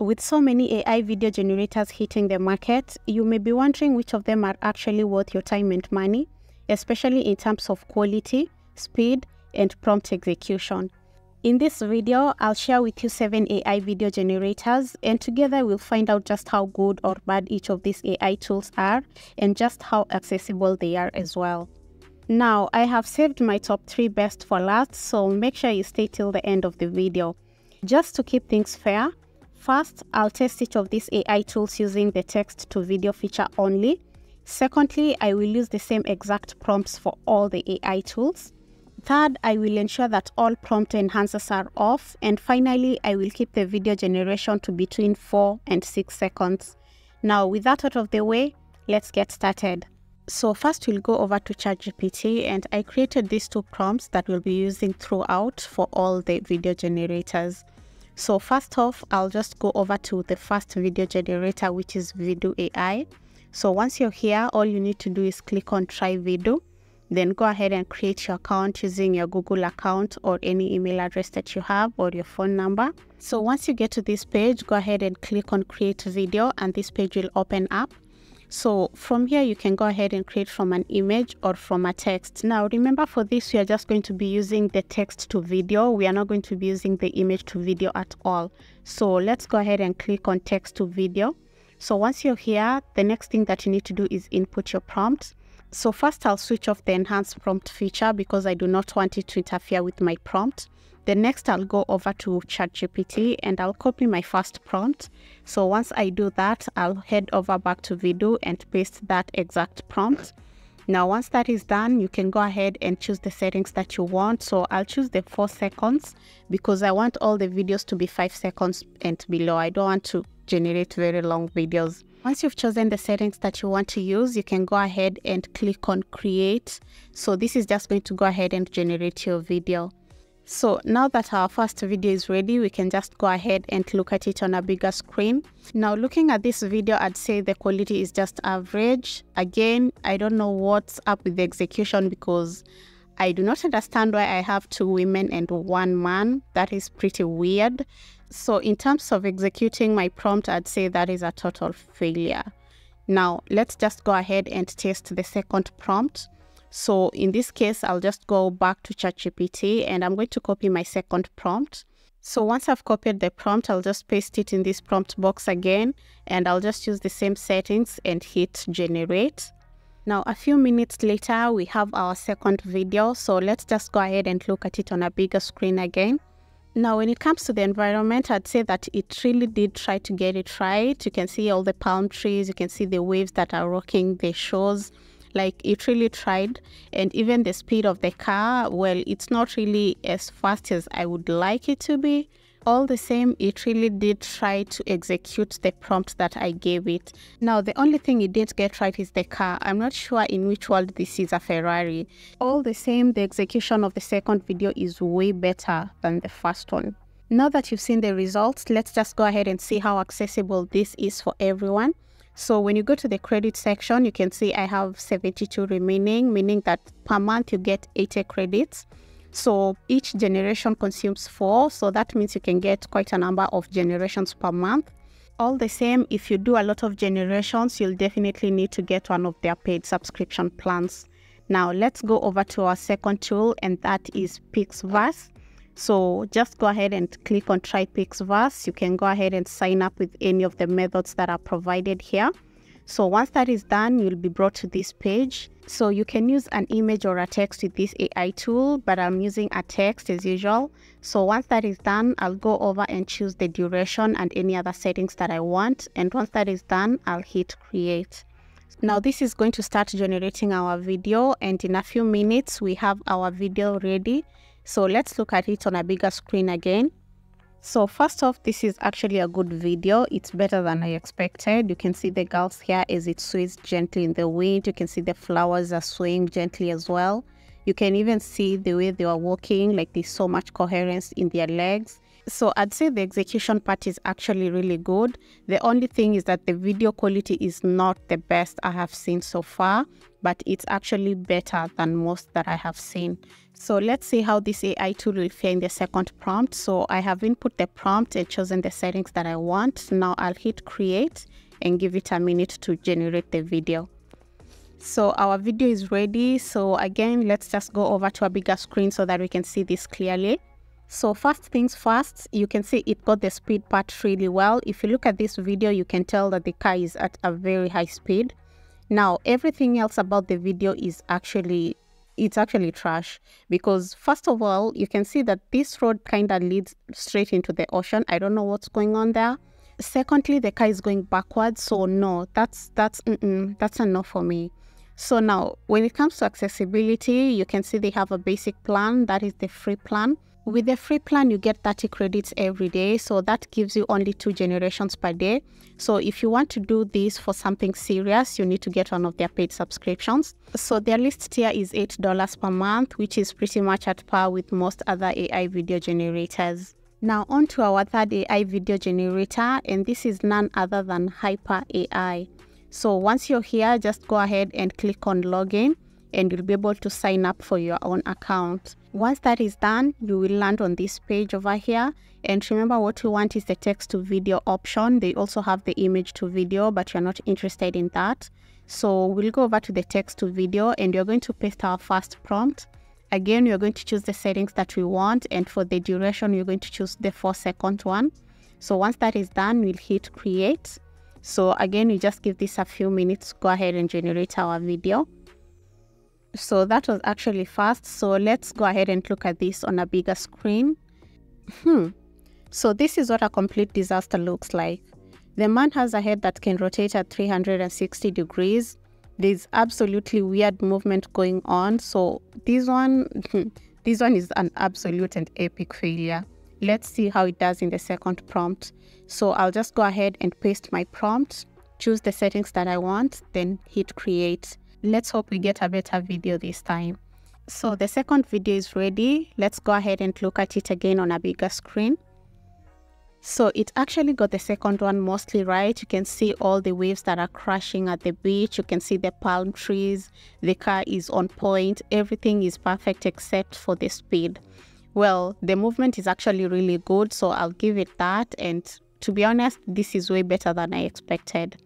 With so many AI video generators hitting the market, you may be wondering which of them are actually worth your time and money, especially in terms of quality, speed, and prompt execution. In this video, I'll share with you 7 AI video generators and together we'll find out just how good or bad each of these AI tools are and just how accessible they are as well. Now, I have saved my top 3 best for last, so make sure you stay till the end of the video. Just to keep things fair, first, I'll test each of these AI tools using the text to video feature only. Secondly, I will use the same exact prompts for all the AI tools. Third, I will ensure that all prompt enhancers are off. And finally, I will keep the video generation to between 4 and 6 seconds. Now, with that out of the way, let's get started. So first we'll go over to ChatGPT and I created these two prompts that we'll be using throughout for all the video generators. So first off, I'll just go over to the first video generator, which is Vidu AI. So once you're here, all you need to do is click on try Vidu then go ahead and create your account using your Google account or any email address that you have or your phone number. So once you get to this page, go ahead and click on create video and this page will open up. So from here, you can go ahead and create from an image or from a text. Now, remember for this, we are just going to be using the text to video. We are not going to be using the image to video at all. So let's go ahead and click on text to video. So once you're here, the next thing that you need to do is input your prompt. So first I'll switch off the enhanced prompt feature because I do not want it to interfere with my prompt. Then next I'll go over to ChatGPT and I'll copy my first prompt. So once I do that, I'll head over back to Vidu and paste that exact prompt. Now once that is done, you can go ahead and choose the settings that you want. So I'll choose the 4 seconds because I want all the videos to be 5 seconds and below. I don't want to generate very long videos. Once you've chosen the settings that you want to use, you can go ahead and click on create. So this is just going to go ahead and generate your video. So now that our first video is ready, we can just go ahead and look at it on a bigger screen. Now looking at this video, I'd say the quality is just average. Again, I don't know what's up with the execution because I do not understand why I have two women and one man. That is pretty weird. So in terms of executing my prompt, I'd say that is a total failure. Now let's just go ahead and test the second prompt. So in this case, I'll just go back to ChatGPT and I'm going to copy my second prompt. So once I've copied the prompt, I'll just paste it in this prompt box again, and I'll just use the same settings and hit generate. Now, a few minutes later, we have our second video. So let's just go ahead and look at it on a bigger screen again. Now, when it comes to the environment, I'd say that it really did try to get it right. You can see all the palm trees, you can see the waves that are rocking the shores. Like it really tried. And even the speed of the car, well, it's not really as fast as I would like it to be all the same, it really did try to execute the prompt that I gave it. Now, the only thing it didn't get right is the car. I'm not sure in which world this is a Ferrari. All the same, the execution of the second video is way better than the first one. Now that you've seen the results, let's just go ahead and see how accessible this is for everyone. So when you go to the credit section, you can see I have 72 remaining, meaning that per month you get 80 credits. So each generation consumes four, so that means you can get quite a number of generations per month. All the same, if you do a lot of generations, you'll definitely need to get one of their paid subscription plans. Now let's go over to our second tool and that is Pixverse. So just go ahead and click on try Pixverse. You can go ahead and sign up with any of the methods that are provided here. So once that is done, you'll be brought to this page. So you can use an image or a text with this AI tool, but I'm using a text as usual. So once that is done, I'll go over and choose the duration and any other settings that I want. And once that is done, I'll hit create. Now this is going to start generating our video and in a few minutes we have our video ready. So let's look at it on a bigger screen again. So first off, this is actually a good video. It's better than I expected. You can see the girls here as it sways gently in the wind. You can see the flowers are swaying gently as well. You can even see the way they are walking, like there's so much coherence in their legs. So I'd say the execution part is actually really good. The only thing is that the video quality is not the best I have seen so far, but it's actually better than most that I have seen. So let's see how this AI tool will fare in the second prompt. So I have input the prompt and chosen the settings that I want. Now I'll hit create and give it a minute to generate the video. So our video is ready. So again, let's just go over to a bigger screen so that we can see this clearly. So first things first, you can see it got the speed part really well. If you look at this video, you can tell that the car is at a very high speed. Now, everything else about the video is actually, it's actually trash because first of all, you can see that this road kind of leads straight into the ocean. I don't know what's going on there. Secondly, the car is going backwards. So no, that's, that's, mm -mm, that's enough for me. So now, when it comes to accessibility, you can see they have a basic plan. That is the free plan. With the free plan, you get 30 credits every day. So that gives you only two generations per day. So if you want to do this for something serious, you need to get one of their paid subscriptions. So their list tier is $8 per month, which is pretty much at par with most other AI video generators. Now on to our third AI video generator, and this is none other than Haiper AI. So once you're here, just go ahead and click on login and you'll be able to sign up for your own account. Once that is done, you will land on this page over here. And remember what you want is the text to video option. They also have the image to video, but you're not interested in that. So we'll go over to the text to video and you're going to paste our first prompt. Again, you're going to choose the settings that we want. And for the duration, you're going to choose the four second one. So once that is done, we'll hit create. So again, we just give this a few minutes, go ahead and generate our video. So that was actually fast. So let's go ahead and look at this on a bigger screen. Hmm. So this is what a complete disaster looks like. The man has a head that can rotate at 360 degrees. There's absolutely weird movement going on. So this one, this one is an absolute and epic failure. Let's see how it does in the second prompt. So I'll just go ahead and paste my prompt, choose the settings that I want, then hit create. Let's hope we get a better video this time. So the second video is ready. Let's go ahead and look at it again on a bigger screen. So it actually got the second one mostly right. You can see all the waves that are crashing at the beach. You can see the palm trees. The car is on point. Everything is perfect except for the speed. Well, the movement is actually really good. So I'll give it that. And to be honest, this is way better than I expected.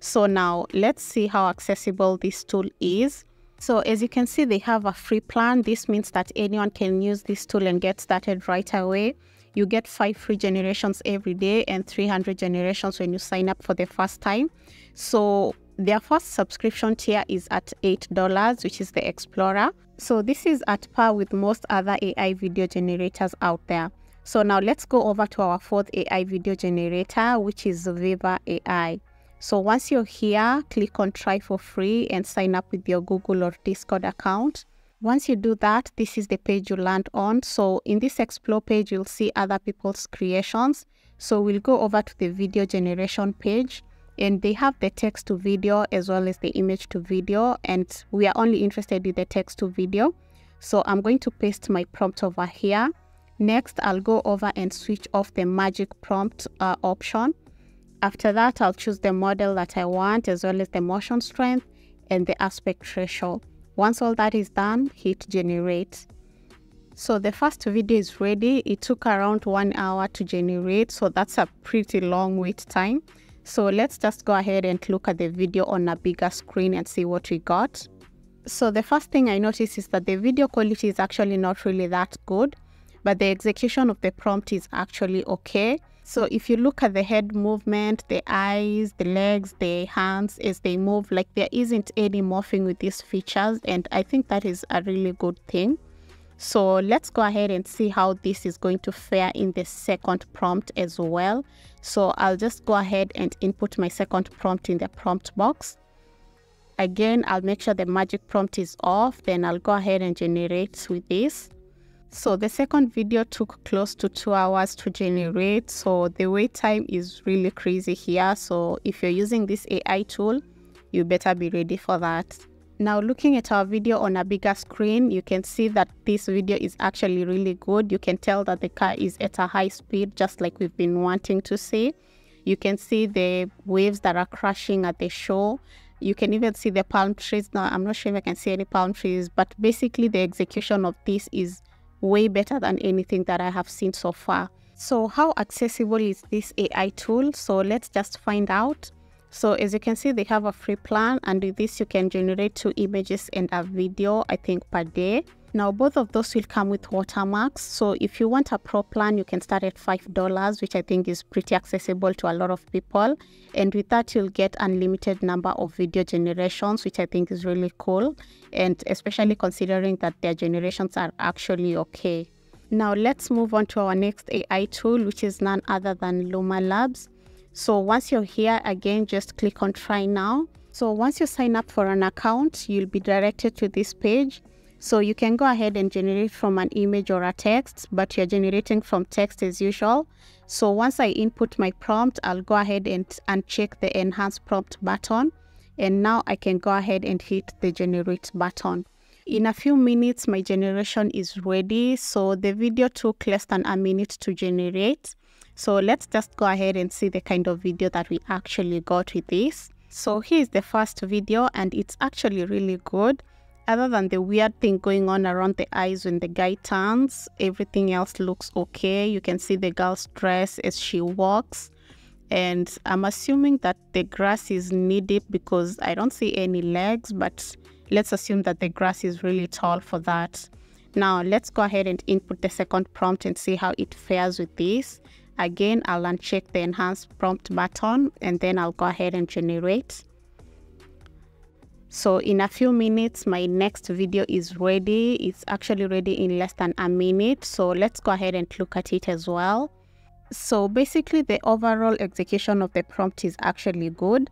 So now let's see how accessible this tool is. So as you can see, they have a free plan. This means that anyone can use this tool and get started right away. You get five free generations every day and 300 generations when you sign up for the first time. So their first subscription tier is at $8, which is the Explorer. So this is at par with most other AI video generators out there. So now let's go over to our fourth AI video generator, which is Viva AI. So once you're here, click on try for free and sign up with your Google or Discord account. Once you do that, this is the page you land on. So in this explore page, you'll see other people's creations. So we'll go over to the video generation page and they have the text to video as well as the image to video. And we are only interested in the text to video. So I'm going to paste my prompt over here. Next, I'll go over and switch off the magic prompt uh, option. After that, I'll choose the model that I want as well as the motion strength and the aspect ratio. Once all that is done, hit generate. So the first video is ready. It took around one hour to generate, so that's a pretty long wait time. So let's just go ahead and look at the video on a bigger screen and see what we got. So the first thing I noticed is that the video quality is actually not really that good, but the execution of the prompt is actually okay. So if you look at the head movement, the eyes, the legs, the hands as they move, like there isn't any morphing with these features. And I think that is a really good thing. So let's go ahead and see how this is going to fare in the second prompt as well. So I'll just go ahead and input my second prompt in the prompt box. Again, I'll make sure the magic prompt is off. Then I'll go ahead and generate with this. So the second video took close to two hours to generate. So the wait time is really crazy here. So if you're using this AI tool, you better be ready for that. Now looking at our video on a bigger screen, you can see that this video is actually really good. You can tell that the car is at a high speed, just like we've been wanting to see. You can see the waves that are crashing at the shore. You can even see the palm trees. Now, I'm not sure if I can see any palm trees, but basically the execution of this is way better than anything that I have seen so far. So how accessible is this AI tool? So let's just find out. So as you can see, they have a free plan and with this you can generate two images and a video, I think per day. Now both of those will come with watermarks. So if you want a pro plan, you can start at $5, which I think is pretty accessible to a lot of people. And with that, you'll get unlimited number of video generations, which I think is really cool. And especially considering that their generations are actually okay. Now let's move on to our next AI tool, which is none other than Luma Labs. So once you're here, again, just click on try now. So once you sign up for an account, you'll be directed to this page. So you can go ahead and generate from an image or a text, but you're generating from text as usual. So once I input my prompt, I'll go ahead and uncheck the enhance prompt button. And now I can go ahead and hit the generate button. In a few minutes, my generation is ready. So the video took less than a minute to generate. So let's just go ahead and see the kind of video that we actually got with this. So here's the first video and it's actually really good. Other than the weird thing going on around the eyes when the guy turns, everything else looks okay. You can see the girl's dress as she walks. And I'm assuming that the grass is knee deep because I don't see any legs, but let's assume that the grass is really tall for that. Now let's go ahead and input the second prompt and see how it fares with this. Again, I'll uncheck the enhance prompt button and then I'll go ahead and generate. So in a few minutes, my next video is ready. It's actually ready in less than a minute. So let's go ahead and look at it as well. So basically the overall execution of the prompt is actually good,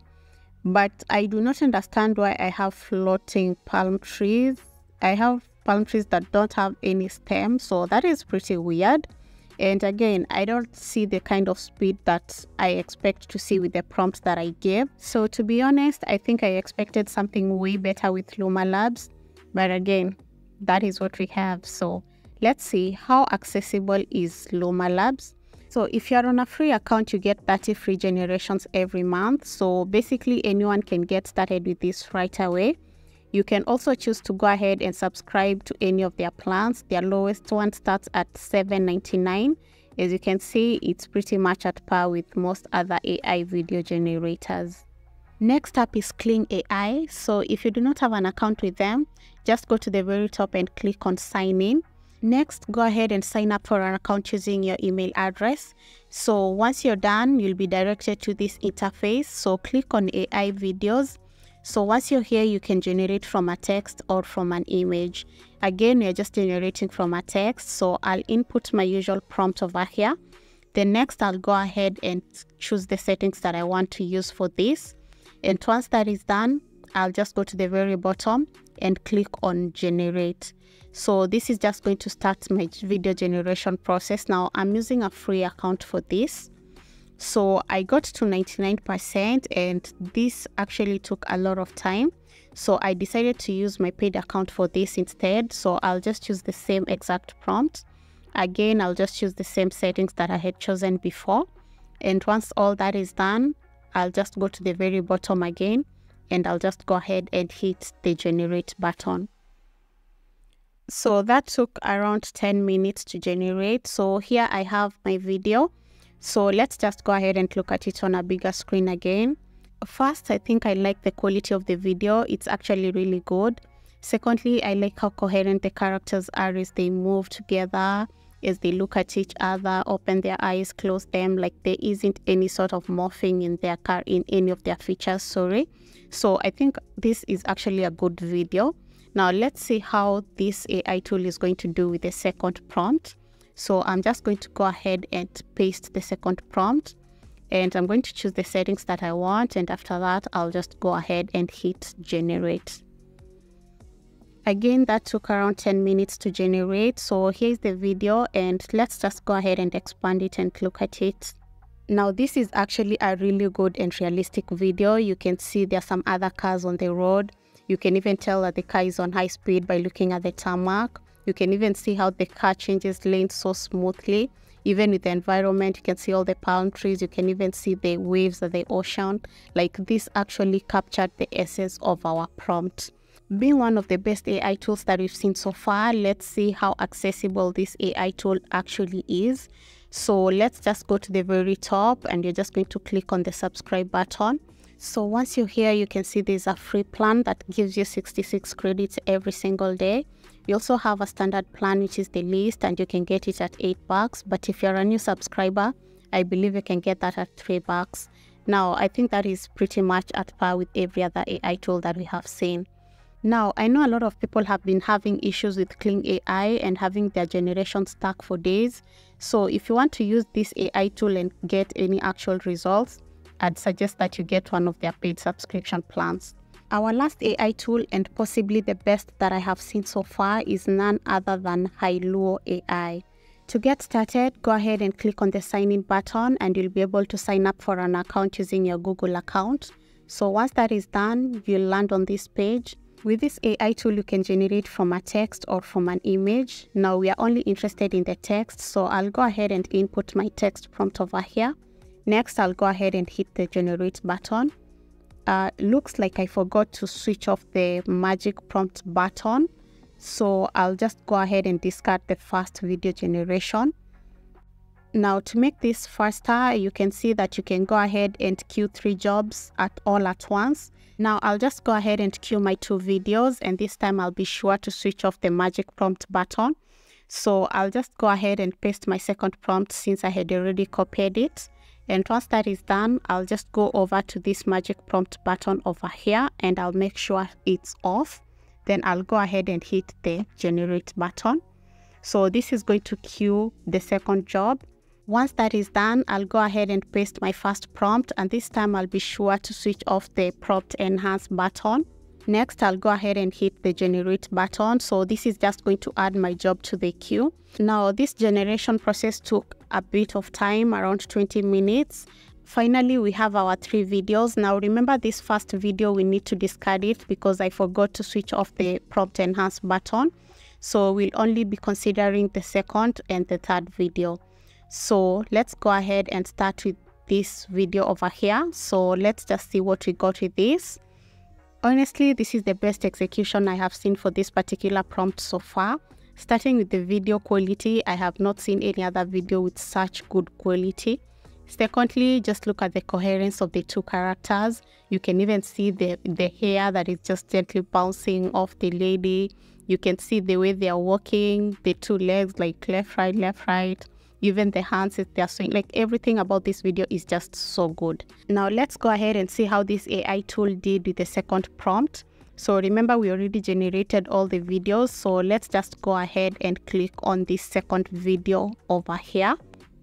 but I do not understand why I have floating palm trees. I have palm trees that don't have any stem, so that is pretty weird. And again, I don't see the kind of speed that I expect to see with the prompts that I gave. So to be honest, I think I expected something way better with Luma Labs. But again, that is what we have. So let's see how accessible is Luma Labs. So if you're on a free account, you get 30 free generations every month. So basically anyone can get started with this right away. You can also choose to go ahead and subscribe to any of their plans. Their lowest one starts at $7.99. As you can see, it's pretty much at par with most other AI video generators. Next up is Kling AI. So if you do not have an account with them, just go to the very top and click on sign in. Next, go ahead and sign up for an account using your email address. So once you're done, you'll be directed to this interface. So click on AI videos so once you're here, you can generate from a text or from an image. Again, we're just generating from a text. So I'll input my usual prompt over here. Then next, I'll go ahead and choose the settings that I want to use for this. And once that is done, I'll just go to the very bottom and click on generate. So this is just going to start my video generation process. Now I'm using a free account for this. So I got to 99% and this actually took a lot of time. So I decided to use my paid account for this instead. So I'll just use the same exact prompt. Again, I'll just use the same settings that I had chosen before. And once all that is done, I'll just go to the very bottom again and I'll just go ahead and hit the generate button. So that took around 10 minutes to generate. So here I have my video so let's just go ahead and look at it on a bigger screen again. First, I think I like the quality of the video. It's actually really good. Secondly, I like how coherent the characters are as they move together, as they look at each other, open their eyes, close them, like there isn't any sort of morphing in their car in any of their features, sorry. So I think this is actually a good video. Now let's see how this AI tool is going to do with the second prompt. So I'm just going to go ahead and paste the second prompt and I'm going to choose the settings that I want and after that I'll just go ahead and hit generate. Again, that took around 10 minutes to generate. So here's the video and let's just go ahead and expand it and look at it. Now this is actually a really good and realistic video. You can see there are some other cars on the road You can even tell that the car is on high speed by looking at the tarmac. You can even see how the car changes lanes so smoothly. Even with the environment, you can see all the palm trees. You can even see the waves of the ocean. Like this actually captured the essence of our prompt. Being one of the best AI tools that we've seen so far, let's see how accessible this AI tool actually is. So let's just go to the very top and you're just going to click on the subscribe button. So once you're here, you can see there's a free plan that gives you 66 credits every single day. We also have a standard plan, which is the least, and you can get it at 8 bucks. But if you're a new subscriber, I believe you can get that at 3 bucks. Now, I think that is pretty much at par with every other AI tool that we have seen. Now, I know a lot of people have been having issues with Kling AI and having their generation stuck for days. So if you want to use this AI tool and get any actual results, I'd suggest that you get one of their paid subscription plans. Our last AI tool and possibly the best that I have seen so far is none other than Hailuo AI. To get started, go ahead and click on the sign in button and you'll be able to sign up for an account using your Google account. So once that is done, you'll land on this page. With this AI tool, you can generate from a text or from an image. Now we are only interested in the text, so I'll go ahead and input my text prompt over here. Next, I'll go ahead and hit the generate button. Uh, looks like I forgot to switch off the magic prompt button. So I'll just go ahead and discard the first video generation. Now to make this faster, you can see that you can go ahead and queue three jobs at all at once. Now I'll just go ahead and queue my two videos and this time I'll be sure to switch off the magic prompt button. So I'll just go ahead and paste my second prompt since I had already copied it. And once that is done, I'll just go over to this magic prompt button over here and I'll make sure it's off. Then I'll go ahead and hit the generate button. So this is going to queue the second job. Once that is done, I'll go ahead and paste my first prompt and this time I'll be sure to switch off the prompt enhance button. Next, I'll go ahead and hit the generate button. So this is just going to add my job to the queue. Now, this generation process took a bit of time, around 20 minutes. Finally, we have our three videos. Now, remember this first video, we need to discard it because I forgot to switch off the prompt enhance button. So we'll only be considering the second and the third video. So let's go ahead and start with this video over here. So let's just see what we got with this. Honestly, this is the best execution I have seen for this particular prompt so far. Starting with the video quality, I have not seen any other video with such good quality. Secondly, just look at the coherence of the two characters. You can even see the, the hair that is just gently bouncing off the lady. You can see the way they are walking, the two legs like left, right, left, right even the hands they're swing like everything about this video is just so good. Now let's go ahead and see how this ai tool did with the second prompt. So remember we already generated all the videos so let's just go ahead and click on this second video over here.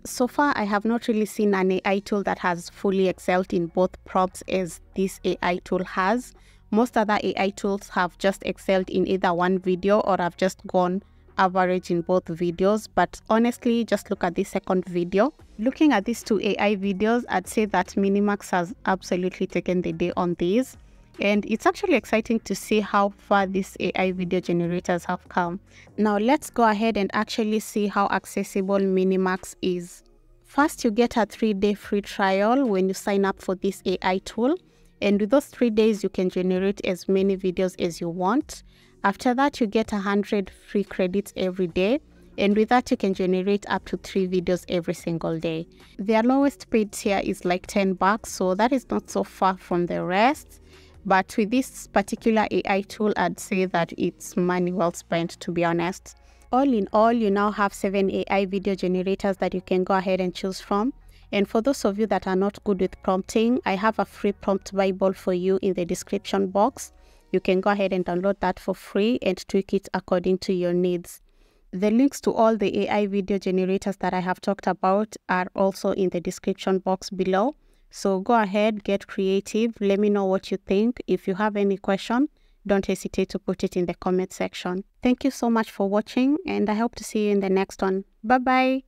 So far i have not really seen an ai tool that has fully excelled in both prompts as this ai tool has. Most other ai tools have just excelled in either one video or have just gone average in both videos but honestly just look at this second video. Looking at these two ai videos i'd say that minimax has absolutely taken the day on these. And it's actually exciting to see how far these ai video generators have come. Now let's go ahead and actually see how accessible minimax is. First you get a three-day free trial when you sign up for this ai tool. And with those three days you can generate as many videos as you want after that, you get 100 free credits every day. And with that, you can generate up to three videos every single day. Their lowest paid tier is like 10 bucks, so that is not so far from the rest. But with this particular AI tool, I'd say that it's money well spent, to be honest. All in all, you now have seven AI video generators that you can go ahead and choose from. And for those of you that are not good with prompting, I have a free prompt Bible for you in the description box you can go ahead and download that for free and tweak it according to your needs. The links to all the AI video generators that I have talked about are also in the description box below. So go ahead, get creative. Let me know what you think. If you have any question, don't hesitate to put it in the comment section. Thank you so much for watching and I hope to see you in the next one. Bye bye.